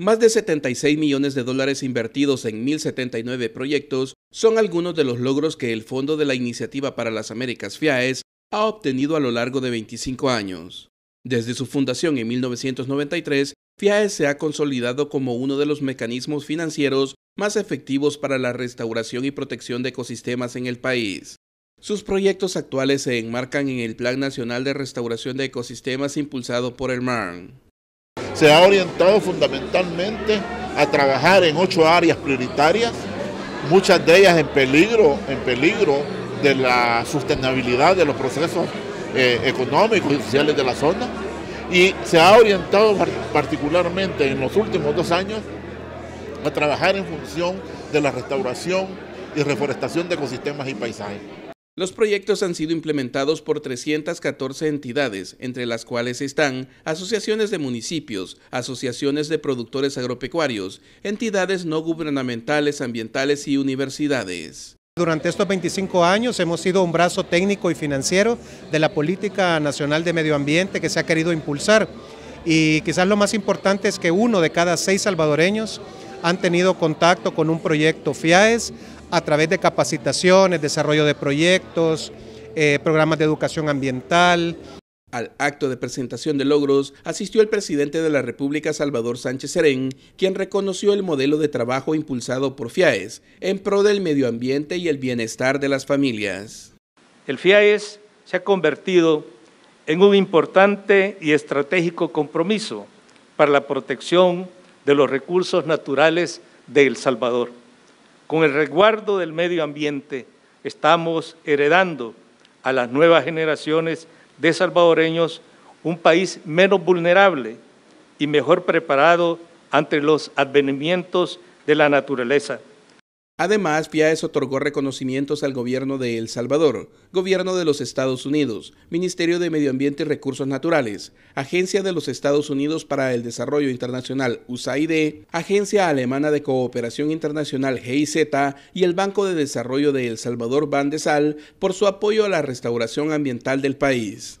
Más de 76 millones de dólares invertidos en 1.079 proyectos son algunos de los logros que el Fondo de la Iniciativa para las Américas FIAES ha obtenido a lo largo de 25 años. Desde su fundación en 1993, FIAES se ha consolidado como uno de los mecanismos financieros más efectivos para la restauración y protección de ecosistemas en el país. Sus proyectos actuales se enmarcan en el Plan Nacional de Restauración de Ecosistemas impulsado por el MARN se ha orientado fundamentalmente a trabajar en ocho áreas prioritarias, muchas de ellas en peligro, en peligro de la sostenibilidad de los procesos eh, económicos y sociales de la zona. Y se ha orientado particularmente en los últimos dos años a trabajar en función de la restauración y reforestación de ecosistemas y paisajes. Los proyectos han sido implementados por 314 entidades, entre las cuales están asociaciones de municipios, asociaciones de productores agropecuarios, entidades no gubernamentales, ambientales y universidades. Durante estos 25 años hemos sido un brazo técnico y financiero de la política nacional de medio ambiente que se ha querido impulsar y quizás lo más importante es que uno de cada seis salvadoreños han tenido contacto con un proyecto FIAES a través de capacitaciones, desarrollo de proyectos, eh, programas de educación ambiental. Al acto de presentación de logros asistió el presidente de la República, Salvador Sánchez Serén, quien reconoció el modelo de trabajo impulsado por FIAES en pro del medio ambiente y el bienestar de las familias. El FIAES se ha convertido en un importante y estratégico compromiso para la protección de los recursos naturales de El Salvador. Con el resguardo del medio ambiente estamos heredando a las nuevas generaciones de salvadoreños un país menos vulnerable y mejor preparado ante los advenimientos de la naturaleza. Además, FIAES otorgó reconocimientos al gobierno de El Salvador, gobierno de los Estados Unidos, Ministerio de Medio Ambiente y Recursos Naturales, Agencia de los Estados Unidos para el Desarrollo Internacional USAID, Agencia Alemana de Cooperación Internacional GIZ y el Banco de Desarrollo de El Salvador Bandesal por su apoyo a la restauración ambiental del país.